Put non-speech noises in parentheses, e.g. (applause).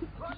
Run! (laughs)